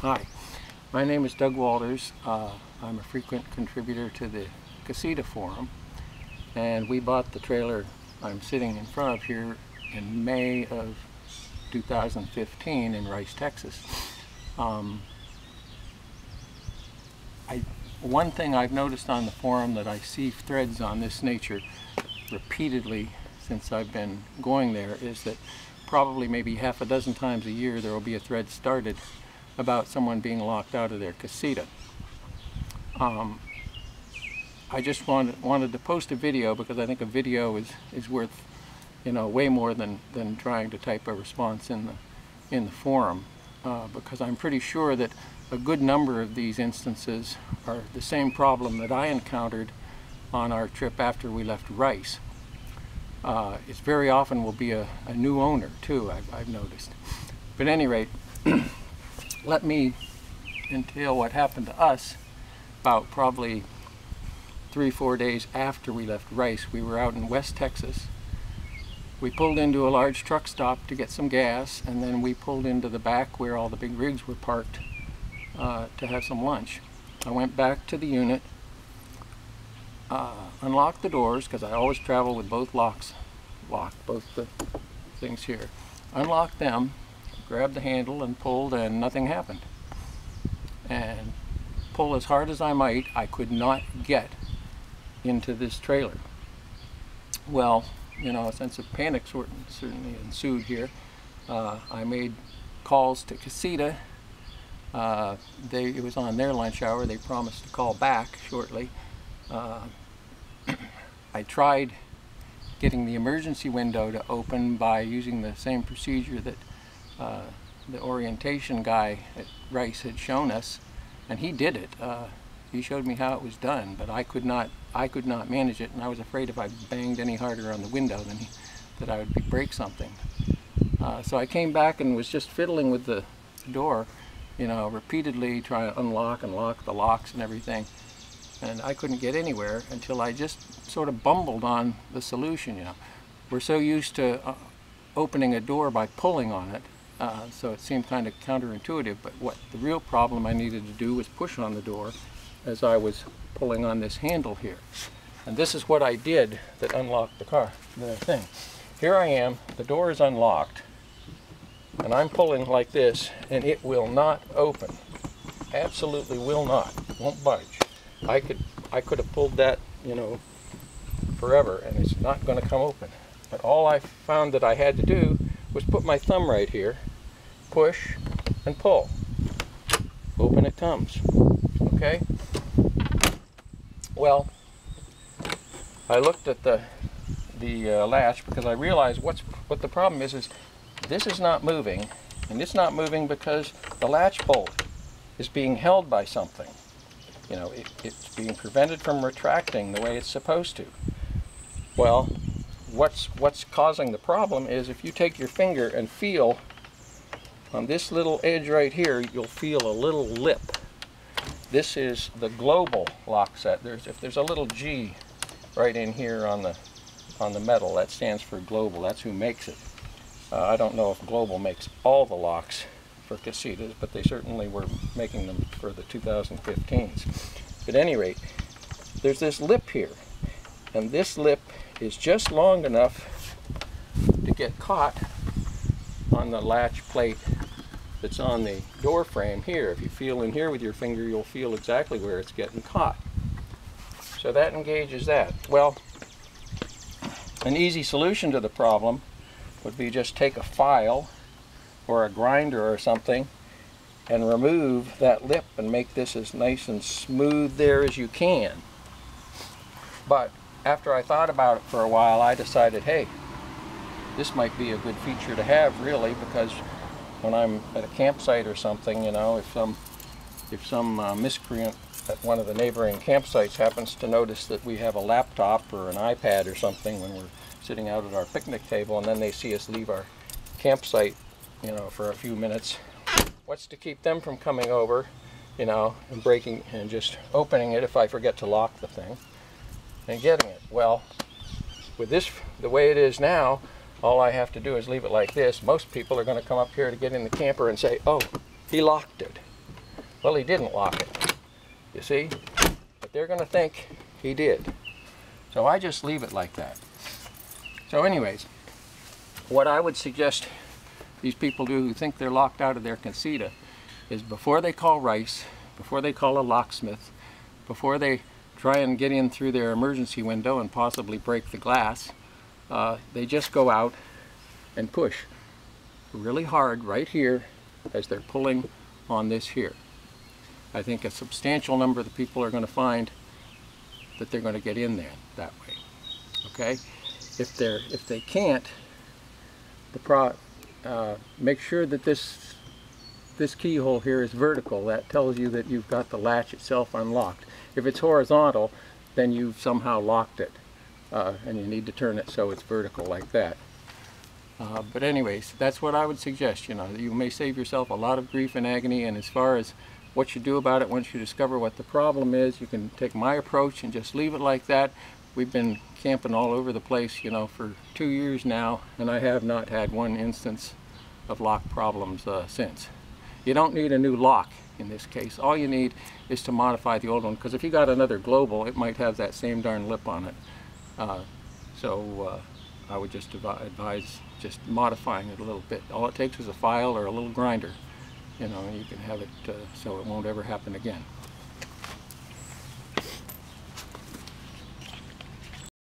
Hi, my name is Doug Walters. Uh, I'm a frequent contributor to the Casita Forum and we bought the trailer I'm sitting in front of here in May of 2015 in Rice, Texas. Um, I, one thing I've noticed on the forum that I see threads on this nature repeatedly since I've been going there is that probably maybe half a dozen times a year there will be a thread started about someone being locked out of their casita. Um, I just wanted, wanted to post a video because I think a video is, is worth you know way more than, than trying to type a response in the, in the forum uh, because I'm pretty sure that a good number of these instances are the same problem that I encountered on our trip after we left Rice. Uh, it's very often will be a, a new owner too, I've, I've noticed. But at any rate, let me entail what happened to us about probably three, four days after we left Rice. We were out in West Texas. We pulled into a large truck stop to get some gas, and then we pulled into the back where all the big rigs were parked uh, to have some lunch. I went back to the unit, uh, unlocked the doors, because I always travel with both locks locked, both the things here. Unlocked them, grabbed the handle and pulled, and nothing happened. And pull as hard as I might, I could not get into this trailer. Well, you know, a sense of panic certainly ensued here. Uh, I made calls to Casita. Uh, they, it was on their lunch hour. They promised to call back shortly. Uh, I tried getting the emergency window to open by using the same procedure that uh, the orientation guy at Rice had shown us, and he did it. Uh, he showed me how it was done, but I could not I could not manage it, and I was afraid if I banged any harder on the window than he, that I would break something. Uh, so I came back and was just fiddling with the door, you know, repeatedly trying to unlock and lock the locks and everything. And I couldn't get anywhere until I just sort of bumbled on the solution, you know. We're so used to uh, opening a door by pulling on it, uh, so it seemed kind of counterintuitive, but what the real problem I needed to do was push on the door as I was pulling on this handle here. And this is what I did that unlocked the car, the thing. Here I am, the door is unlocked, and I'm pulling like this, and it will not open. Absolutely will not, won't budge. I could, I could have pulled that, you know, forever, and it's not going to come open. But all I found that I had to do was put my thumb right here, push, and pull. Open it comes. Okay? Well, I looked at the the uh, latch because I realized what's what the problem is is this is not moving and it's not moving because the latch bolt is being held by something you know it, it's being prevented from retracting the way it's supposed to well what's what's causing the problem is if you take your finger and feel on this little edge right here you'll feel a little lip this is the global lock set. There's if there's a little G right in here on the on the metal, that stands for global. That's who makes it. Uh, I don't know if global makes all the locks for casitas, but they certainly were making them for the 2015s. At any rate, there's this lip here, and this lip is just long enough to get caught on the latch plate that's on the door frame here. If you feel in here with your finger, you'll feel exactly where it's getting caught. So that engages that. Well, an easy solution to the problem would be just take a file or a grinder or something and remove that lip and make this as nice and smooth there as you can. But after I thought about it for a while, I decided, hey, this might be a good feature to have really because when I'm at a campsite or something, you know, if some if some uh, miscreant at one of the neighboring campsites happens to notice that we have a laptop or an iPad or something when we're sitting out at our picnic table and then they see us leave our campsite, you know, for a few minutes, what's to keep them from coming over, you know, and breaking and just opening it if I forget to lock the thing and getting it? Well, with this, the way it is now, all I have to do is leave it like this. Most people are going to come up here to get in the camper and say, oh, he locked it. Well, he didn't lock it, you see? But they're going to think he did. So I just leave it like that. So anyways, what I would suggest these people do who think they're locked out of their casita is before they call Rice, before they call a locksmith, before they try and get in through their emergency window and possibly break the glass, uh, they just go out and push really hard right here as they're pulling on this here. I think a substantial number of the people are going to find that they're going to get in there that way. Okay? If they're if they can't, the pro uh, make sure that this this keyhole here is vertical. That tells you that you've got the latch itself unlocked. If it's horizontal, then you've somehow locked it. Uh, and you need to turn it so it's vertical like that. Uh, but anyways, that's what I would suggest. You know, you may save yourself a lot of grief and agony. And as far as what you do about it once you discover what the problem is, you can take my approach and just leave it like that. We've been camping all over the place, you know, for two years now, and I have not had one instance of lock problems uh, since. You don't need a new lock in this case. All you need is to modify the old one, because if you got another global, it might have that same darn lip on it. Uh, so uh, I would just advise just modifying it a little bit. All it takes is a file or a little grinder, you know, and you can have it uh, so it won't ever happen again.